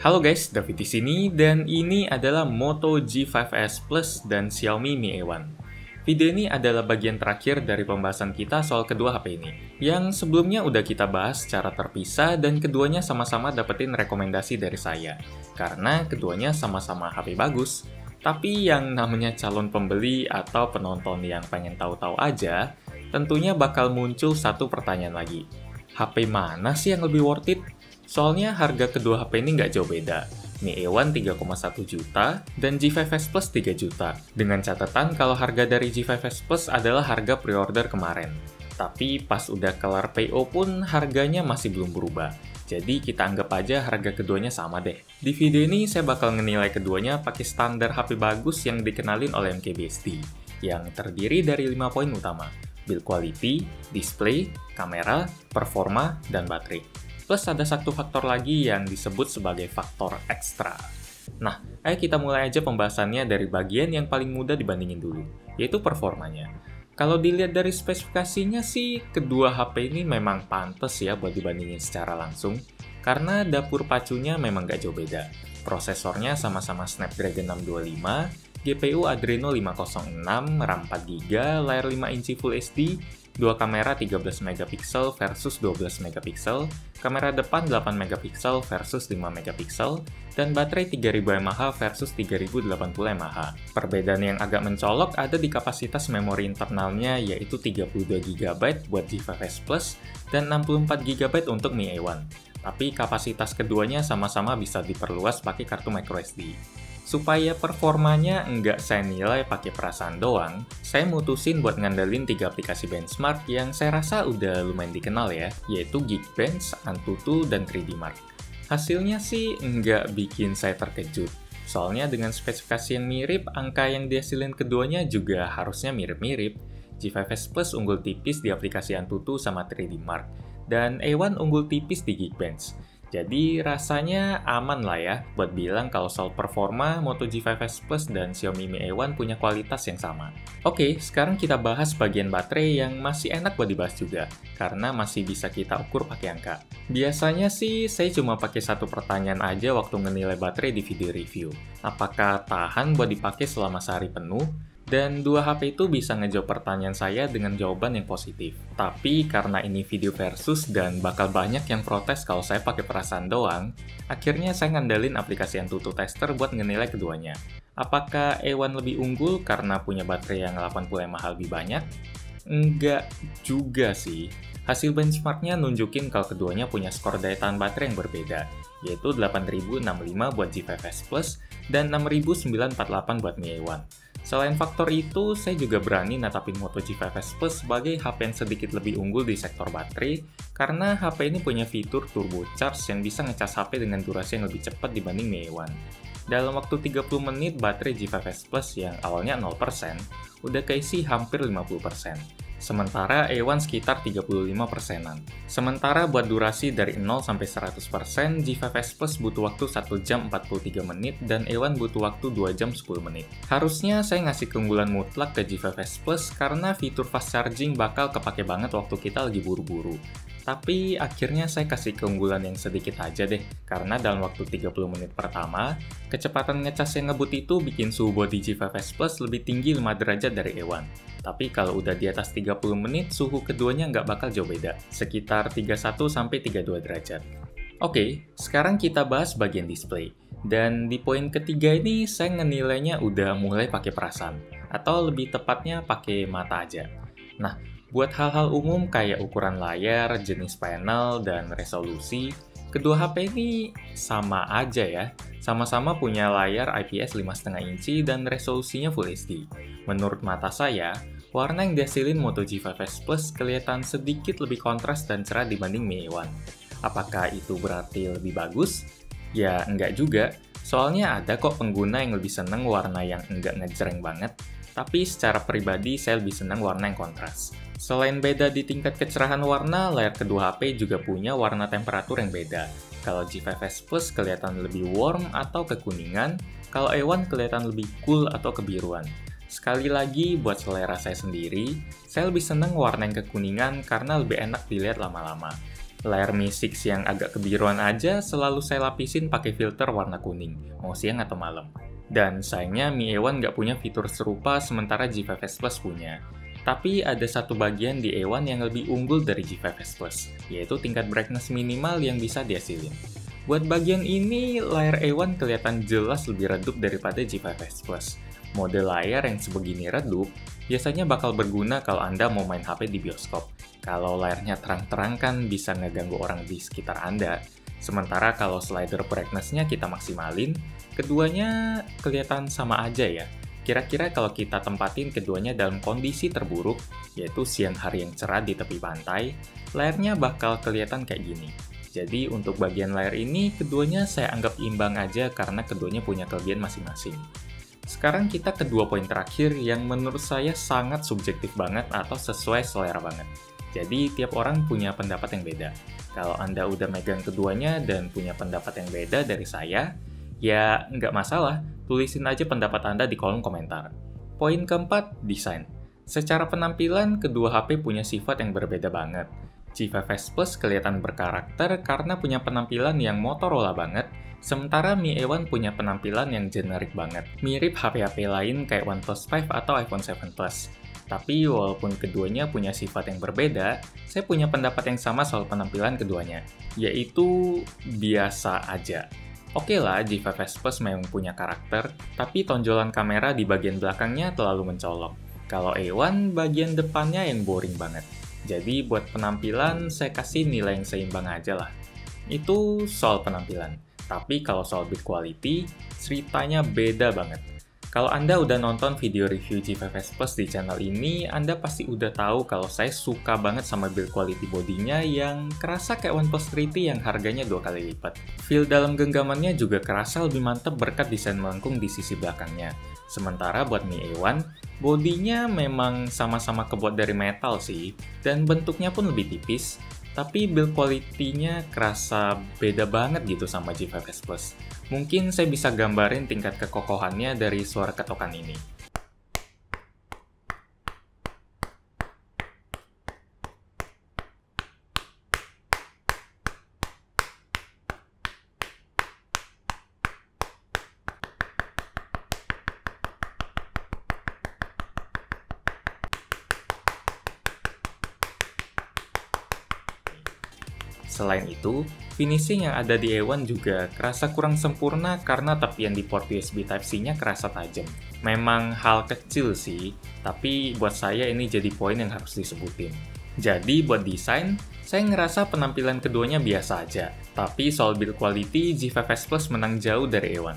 Halo guys, David di sini dan ini adalah Moto G5s Plus dan Xiaomi Mi A1. Video ini adalah bagian terakhir dari pembahasan kita soal kedua HP ini, yang sebelumnya udah kita bahas secara terpisah dan keduanya sama-sama dapetin rekomendasi dari saya, karena keduanya sama-sama HP bagus. Tapi yang namanya calon pembeli atau penonton yang pengen tahu-tahu aja, tentunya bakal muncul satu pertanyaan lagi. HP mana sih yang lebih worth it? Soalnya harga kedua HP ini nggak jauh beda. Mi A1 3,1 juta dan G5S Plus 3 juta. Dengan catatan kalau harga dari G5S Plus adalah harga pre-order kemarin. Tapi pas udah kelar PO pun harganya masih belum berubah. Jadi kita anggap aja harga keduanya sama deh. Di video ini saya bakal menilai keduanya pakai standar HP bagus yang dikenalin oleh MKBHD, yang terdiri dari 5 poin utama, build quality, display, kamera, performa, dan baterai. Plus ada satu faktor lagi yang disebut sebagai faktor ekstra. Nah, ayo kita mulai aja pembahasannya dari bagian yang paling mudah dibandingin dulu, yaitu performanya. Kalau dilihat dari spesifikasinya sih, kedua HP ini memang pantas ya buat dibandingin secara langsung, karena dapur pacunya memang gak jauh beda. Prosesornya sama-sama Snapdragon 625, GPU Adreno 506, RAM 4GB, layar 5 inci Full HD, dua kamera 13 megapiksel versus 12 megapiksel, kamera depan 8 megapiksel versus 5 megapiksel, dan baterai 3000 mAh versus 3080 mAh. Perbedaan yang agak mencolok ada di kapasitas memori internalnya yaitu 32 GB buat G5S Plus dan 64 GB untuk Mi A1. Tapi kapasitas keduanya sama-sama bisa diperluas pakai kartu microSD. Supaya performanya nggak saya nilai pakai perasaan doang, saya mutusin buat ngandelin tiga aplikasi benchmark yang saya rasa udah lumayan dikenal ya, yaitu Geekbench, Antutu, dan 3D Mark. Hasilnya sih nggak bikin saya terkejut. Soalnya dengan spesifikasi yang mirip, angka yang dihasilin keduanya juga harusnya mirip-mirip. G5S Plus unggul tipis di aplikasi Antutu sama 3D Mark, dan A1 unggul tipis di Geekbench. Jadi rasanya aman lah ya buat bilang kalau soal performa Moto G5S Plus dan Xiaomi Mi A1 punya kualitas yang sama. Oke, sekarang kita bahas bagian baterai yang masih enak buat dibahas juga, karena masih bisa kita ukur pakai angka. Biasanya sih saya cuma pakai satu pertanyaan aja waktu menilai baterai di video review. Apakah tahan buat dipakai selama sehari penuh? Dan dua HP itu bisa ngejawab pertanyaan saya dengan jawaban yang positif. Tapi karena ini video versus dan bakal banyak yang protes kalau saya pakai perasaan doang, akhirnya saya ngandelin aplikasi Antutu Tester buat ngenilai keduanya. Apakah A1 lebih unggul karena punya baterai yang 80 mAh lebih banyak? Enggak juga sih. Hasil benchmarknya nunjukin kalau keduanya punya skor daya tahan baterai yang berbeda, yaitu 8065 buat G5S Plus dan 6948 buat Mi A1. Selain faktor itu, saya juga berani natapin Moto G5S Plus sebagai HP yang sedikit lebih unggul di sektor baterai, karena HP ini punya fitur turbo charge yang bisa ngecas HP dengan durasi yang lebih cepat dibanding Mi A1. Dalam waktu 30 menit, baterai G5S Plus yang awalnya 0%, udah keisi hampir 50% sementara A1 sekitar 35 persenan. Sementara buat durasi dari 0 sampai 100 persen, G5S Plus butuh waktu 1 jam 43 menit dan A1 butuh waktu 2 jam 10 menit. Harusnya saya ngasih keunggulan mutlak ke G5S Plus karena fitur fast charging bakal kepake banget waktu kita lagi buru-buru. Tapi akhirnya saya kasih keunggulan yang sedikit aja deh, karena dalam waktu 30 menit pertama, kecepatan ngecas yang ngebut itu bikin suhu body G5S Plus lebih tinggi 5 derajat dari A1. Tapi kalau udah di atas 30 menit, suhu keduanya nggak bakal jauh beda, sekitar 31-32 derajat. Oke, sekarang kita bahas bagian display. Dan di poin ketiga ini, saya ngenilainya udah mulai pakai perasaan, atau lebih tepatnya pakai mata aja. Nah, Buat hal-hal umum kayak ukuran layar, jenis panel, dan resolusi, kedua HP ini sama aja ya. Sama-sama punya layar IPS 5,5 inci dan resolusinya Full HD. Menurut mata saya, warna yang dihasilin Moto G5S Plus kelihatan sedikit lebih kontras dan cerah dibanding Mi A1. Apakah itu berarti lebih bagus? Ya, enggak juga. Soalnya ada kok pengguna yang lebih seneng warna yang enggak ngejreng banget, tapi secara pribadi saya lebih senang warna yang kontras. Selain beda di tingkat kecerahan warna, layar kedua HP juga punya warna temperatur yang beda. Kalau G5S Plus kelihatan lebih warm atau kekuningan, kalau A1 kelihatan lebih cool atau kebiruan. Sekali lagi, buat selera saya sendiri, saya lebih senang warna yang kekuningan karena lebih enak dilihat lama-lama. Layar Mi 6 yang agak kebiruan aja selalu saya lapisin pakai filter warna kuning, mau siang atau malam. Dan sayangnya Mi A1 nggak punya fitur serupa sementara G5S Plus punya. Tapi ada satu bagian di A1 yang lebih unggul dari G5S Plus, yaitu tingkat brightness minimal yang bisa dihasilin. Buat bagian ini, layar A1 kelihatan jelas lebih redup daripada G5S Plus. Mode layar yang sebegini redup biasanya bakal berguna kalau Anda mau main HP di bioskop. Kalau layarnya terang-terang kan bisa ngeganggu orang di sekitar Anda. Sementara kalau slider brightness-nya kita maksimalin, keduanya kelihatan sama aja ya. Kira-kira kalau kita tempatin keduanya dalam kondisi terburuk, yaitu siang hari yang cerah di tepi pantai, layarnya bakal kelihatan kayak gini. Jadi untuk bagian layar ini, keduanya saya anggap imbang aja karena keduanya punya kelebihan masing-masing. Sekarang kita ke dua poin terakhir yang menurut saya sangat subjektif banget atau sesuai selera banget. Jadi tiap orang punya pendapat yang beda. Kalau Anda udah megang keduanya dan punya pendapat yang beda dari saya, ya nggak masalah, tulisin aja pendapat Anda di kolom komentar. Poin keempat, desain. Secara penampilan, kedua HP punya sifat yang berbeda banget. G5S Plus kelihatan berkarakter karena punya penampilan yang Motorola banget, sementara Mi A1 punya penampilan yang generik banget, mirip HP-HP lain kayak OnePlus 5 atau iPhone 7 Plus. Tapi walaupun keduanya punya sifat yang berbeda, saya punya pendapat yang sama soal penampilan keduanya, yaitu biasa aja. Oke lah, G5S Plus memang punya karakter, tapi tonjolan kamera di bagian belakangnya terlalu mencolok. Kalau A1, bagian depannya yang boring banget. Jadi buat penampilan, saya kasih nilai yang seimbang aja lah. Itu soal penampilan. Tapi kalau soal build quality, ceritanya beda banget. Kalau Anda udah nonton video review G5S Plus di channel ini, Anda pasti udah tahu kalau saya suka banget sama build quality bodinya yang kerasa kayak OnePlus 3T yang harganya dua kali lipat. Feel dalam genggamannya juga kerasa lebih mantep berkat desain melengkung di sisi belakangnya. Sementara buat Mi A1, bodinya memang sama-sama kebuat dari metal sih, dan bentuknya pun lebih tipis, tapi build quality-nya kerasa beda banget gitu sama G5S Plus. Mungkin saya bisa gambarin tingkat kekokohannya dari suara ketokan ini. Selain itu, finishing yang ada di A1 juga kerasa kurang sempurna karena tapian di port USB Type-C-nya kerasa tajam. Memang hal kecil sih, tapi buat saya ini jadi poin yang harus disebutin. Jadi buat desain, saya ngerasa penampilan keduanya biasa aja, tapi soal build quality G5S Plus menang jauh dari A1.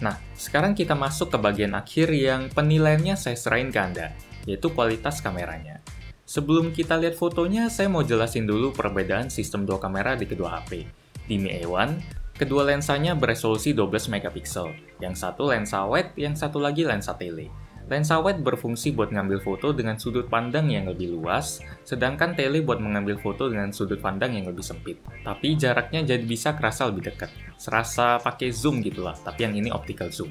Nah, sekarang kita masuk ke bagian akhir yang penilaiannya saya serahin ke Anda, yaitu kualitas kameranya. Sebelum kita lihat fotonya, saya mau jelasin dulu perbedaan sistem dua kamera di kedua HP. Di Mi A1, kedua lensanya beresolusi 12 megapiksel. Yang satu lensa wide, yang satu lagi lensa tele. Lensa wide berfungsi buat ngambil foto dengan sudut pandang yang lebih luas, sedangkan tele buat mengambil foto dengan sudut pandang yang lebih sempit. Tapi jaraknya jadi bisa kerasa lebih dekat. Serasa pakai zoom gitulah, tapi yang ini optical zoom.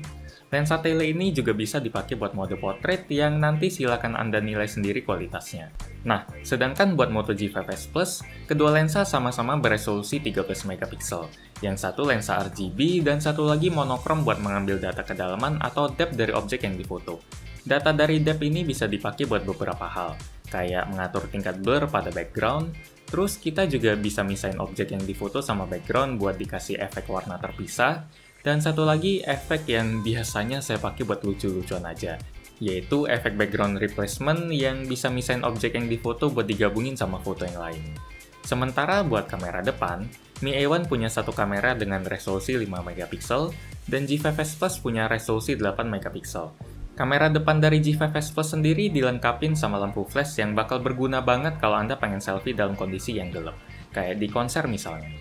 Lensa tele ini juga bisa dipakai buat mode portrait yang nanti silakan Anda nilai sendiri kualitasnya. Nah, sedangkan buat Moto G5S Plus, kedua lensa sama-sama beresolusi 13 megapiksel. Yang satu lensa RGB dan satu lagi monokrom buat mengambil data kedalaman atau depth dari objek yang difoto. Data dari depth ini bisa dipakai buat beberapa hal, kayak mengatur tingkat blur pada background, terus kita juga bisa misain objek yang difoto sama background buat dikasih efek warna terpisah, dan satu lagi efek yang biasanya saya pakai buat lucu-lucuan aja, yaitu efek background replacement yang bisa misain objek yang difoto buat digabungin sama foto yang lain. Sementara buat kamera depan, Mi A1 punya satu kamera dengan resolusi 5 megapiksel dan G5S Plus punya resolusi 8 megapiksel. Kamera depan dari G5S Plus sendiri dilengkapin sama lampu flash yang bakal berguna banget kalau Anda pengen selfie dalam kondisi yang gelap, kayak di konser misalnya.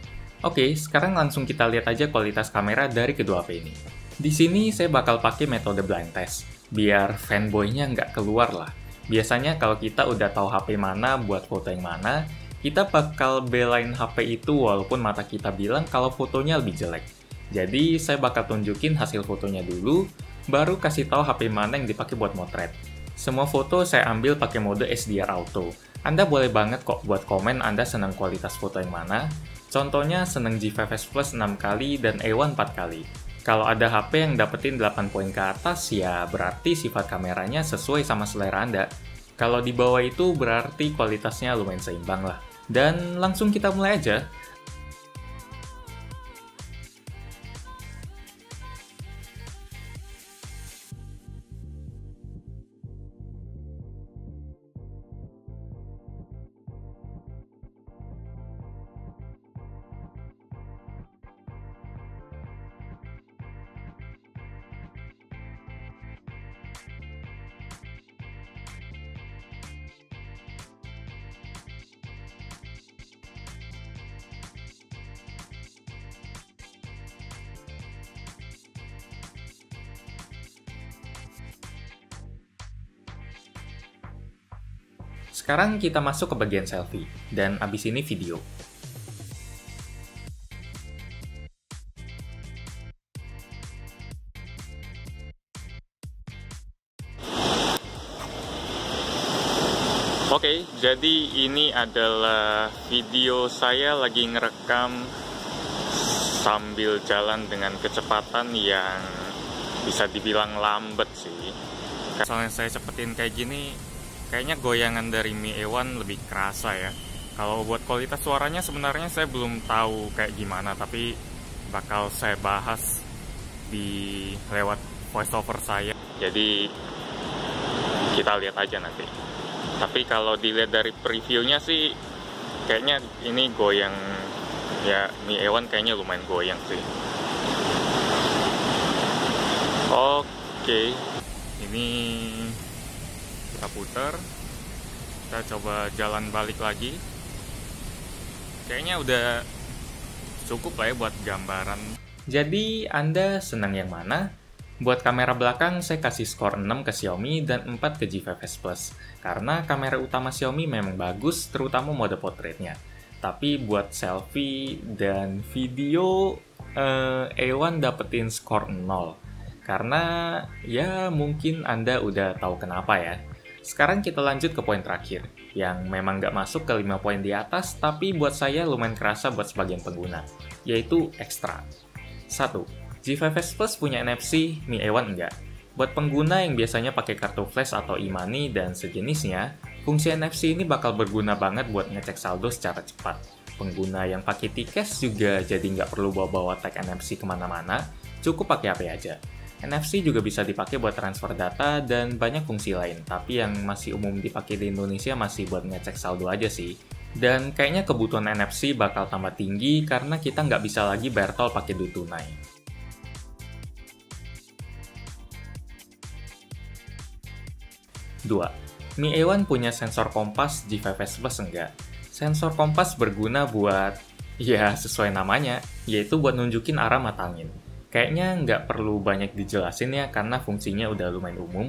Oke, sekarang langsung kita lihat aja kualitas kamera dari kedua HP ini. Di sini saya bakal pakai metode blind test, biar fanboynya nggak keluar lah. Biasanya kalau kita udah tahu HP mana buat foto yang mana, kita bakal belain HP itu walaupun mata kita bilang kalau fotonya lebih jelek. Jadi saya bakal tunjukin hasil fotonya dulu, baru kasih tahu HP mana yang dipakai buat motret. Semua foto saya ambil pakai mode SDR Auto, Anda boleh banget kok buat komen Anda senang kualitas foto yang mana. Contohnya senang G5S Plus 6 kali dan A1 4 kali. Kalau ada HP yang dapetin 8 poin ke atas, ya berarti sifat kameranya sesuai sama selera Anda. Kalau di bawah itu berarti kualitasnya lumayan seimbang lah. Dan langsung kita mulai aja. Sekarang kita masuk ke bagian selfie, dan abis ini video. Oke, okay, jadi ini adalah video saya lagi ngerekam sambil jalan dengan kecepatan yang bisa dibilang lambat sih. Soalnya saya cepetin kayak gini, kayaknya goyangan dari Mi A1 lebih kerasa ya. Kalau buat kualitas suaranya sebenarnya saya belum tahu kayak gimana tapi bakal saya bahas di lewat voiceover saya. Jadi kita lihat aja nanti. Tapi kalau dilihat dari previewnya sih kayaknya ini goyang. Ya Mi A1 kayaknya lumayan goyang sih. Oke. Ini kita putar kita coba jalan balik lagi kayaknya udah cukup lah ya buat gambaran jadi anda senang yang mana? Buat kamera belakang, saya kasih skor 6 ke Xiaomi dan 4 ke G5S Plus. Karena kamera utama Xiaomi memang bagus, terutama mode portraitnya. Tapi buat selfie dan video, eh, A1 dapetin skor 0. Karena ya mungkin Anda udah tahu kenapa ya. Sekarang kita lanjut ke poin terakhir, yang memang nggak masuk ke 5 poin di atas, tapi buat saya lumayan kerasa buat sebagian pengguna, yaitu ekstra. 1. G5S Plus punya NFC, Mi A1 enggak. Buat pengguna yang biasanya pakai kartu flash atau e-money dan sejenisnya, fungsi NFC ini bakal berguna banget buat ngecek saldo secara cepat. Pengguna yang pakai tiket juga jadi nggak perlu bawa-bawa tag NFC ke mana-mana, cukup pakai HP aja. NFC juga bisa dipakai buat transfer data dan banyak fungsi lain, tapi yang masih umum dipakai di Indonesia masih buat ngecek saldo aja sih. Dan kayaknya kebutuhan NFC bakal tambah tinggi karena kita nggak bisa lagi bayar tol pakai duit tunai. Dua, Mi A1 punya sensor kompas G5S Plus enggak? Sensor kompas berguna buat, ya sesuai namanya, yaitu buat nunjukin arah mata angin. Kayaknya nggak perlu banyak dijelasin ya karena fungsinya udah lumayan umum.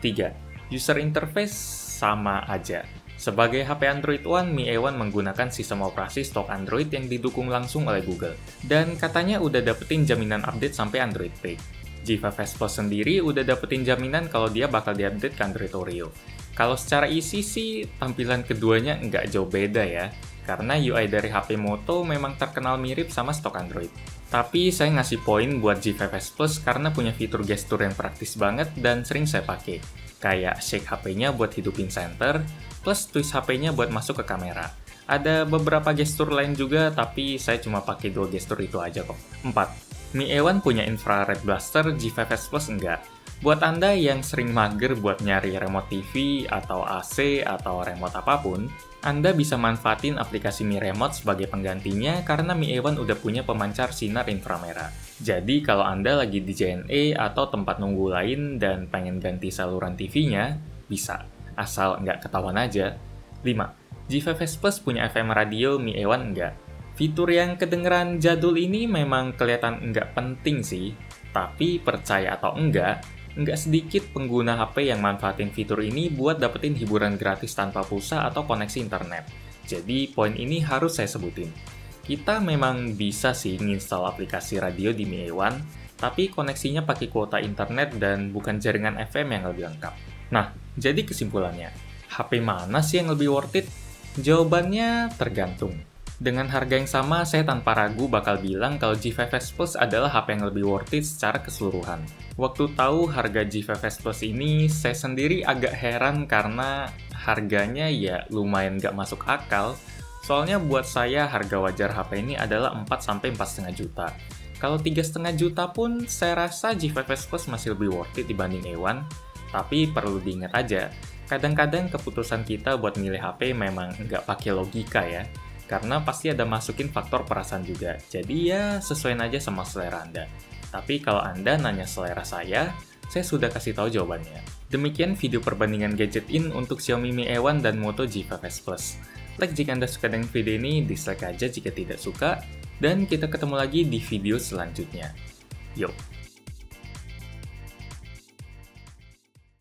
3. User interface sama aja. Sebagai HP Android One, Mi A1 menggunakan sistem operasi stok Android yang didukung langsung oleh Google. Dan katanya udah dapetin jaminan update sampai Android Pay. G5S Plus sendiri udah dapetin jaminan kalau dia bakal diupdate ke Android Oreo. Kalau secara isi sih, tampilan keduanya nggak jauh beda ya, karena UI dari HP Moto memang terkenal mirip sama stok Android. Tapi saya ngasih poin buat G5S Plus karena punya fitur gestur yang praktis banget dan sering saya pakai. Kayak shake HP-nya buat hidupin center, plus twist HP-nya buat masuk ke kamera. Ada beberapa gestur lain juga, tapi saya cuma pakai dua gestur itu aja kok. 4. Mi A1 punya infrared blaster, G5S Plus enggak. Buat Anda yang sering mager buat nyari remote TV atau AC atau remote apa pun, anda bisa manfaatin aplikasi Mi Remote sebagai penggantinya karena Mi A1 udah punya pemancar sinar inframerah. Jadi kalau Anda lagi di JNE atau tempat nunggu lain dan pengen ganti saluran TV-nya, bisa. Asal nggak ketahuan aja. 5. G5S Plus punya FM radio, Mi A1 enggak. Fitur yang kedengeran jadul ini memang kelihatan nggak penting sih, tapi percaya atau enggak, nggak sedikit pengguna HP yang manfaatin fitur ini buat dapetin hiburan gratis tanpa pulsa atau koneksi internet. Jadi poin ini harus saya sebutin. Kita memang bisa sih nginstal aplikasi radio di Mi A1, tapi koneksinya pakai kuota internet dan bukan jaringan FM yang lebih lengkap. Nah, jadi kesimpulannya, HP mana sih yang lebih worth it? Jawabannya tergantung. Dengan harga yang sama, saya tanpa ragu bakal bilang kalau G5S Plus adalah HP yang lebih worth it secara keseluruhan. Waktu tahu harga G5S Plus ini, saya sendiri agak heran karena harganya ya lumayan gak masuk akal. Soalnya buat saya harga wajar HP ini adalah 4-4,5 juta. Kalau 3,5 juta pun, saya rasa G5S Plus masih lebih worth it dibanding A1. Tapi perlu diingat aja, Kadang-kadang keputusan kita buat milih HP memang nggak pakai logika ya, karena pasti ada masukin faktor perasaan juga. Jadi ya sesuai aja sama selera Anda. Tapi kalau Anda nanya selera saya, saya sudah kasih tahu jawabannya. Demikian video perbandingan gadget in untuk Xiaomi Mi A1 dan Moto G5S Plus. Like jika Anda suka dengan video ini, dislike aja jika tidak suka, dan kita ketemu lagi di video selanjutnya. Yuk!